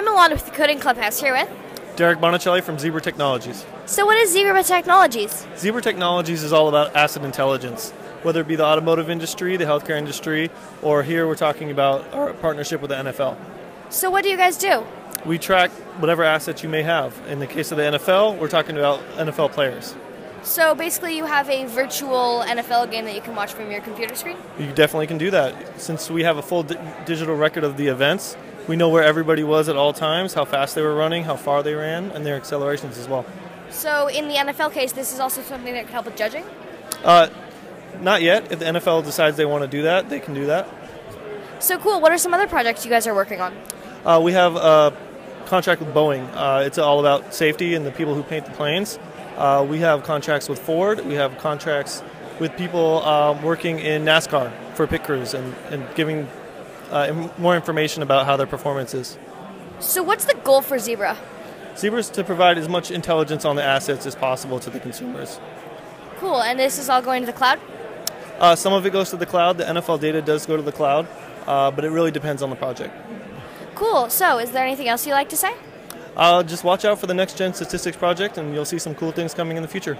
I'm Alannah with the Coding Clubhouse here with. Derek Bonuccelli from Zebra Technologies. So, what is Zebra Technologies? Zebra Technologies is all about asset intelligence, whether it be the automotive industry, the healthcare industry, or here we're talking about our partnership with the NFL. So, what do you guys do? We track whatever assets you may have. In the case of the NFL, we're talking about NFL players. So, basically, you have a virtual NFL game that you can watch from your computer screen? You definitely can do that. Since we have a full di- digital record of the events, we know where everybody was at all times, how fast they were running, how far they ran, and their accelerations as well. So, in the NFL case, this is also something that can help with judging? Uh, not yet. If the NFL decides they want to do that, they can do that. So, cool. What are some other projects you guys are working on? Uh, we have a contract with Boeing. Uh, it's all about safety and the people who paint the planes. Uh, we have contracts with Ford. We have contracts with people um, working in NASCAR for pit crews and, and giving uh, more information about how their performance is. So, what's the goal for Zebra? Zebra is to provide as much intelligence on the assets as possible to the consumers. Cool. And this is all going to the cloud? Uh, some of it goes to the cloud. The NFL data does go to the cloud, uh, but it really depends on the project. Cool. So, is there anything else you'd like to say? Uh, just watch out for the next gen statistics project, and you'll see some cool things coming in the future.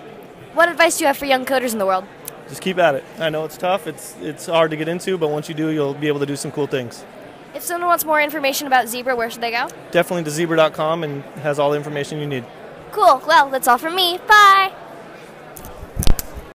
What advice do you have for young coders in the world? Just keep at it. I know it's tough. It's it's hard to get into, but once you do, you'll be able to do some cool things. If someone wants more information about Zebra, where should they go? Definitely to zebra.com and has all the information you need. Cool. Well, that's all from me. Bye.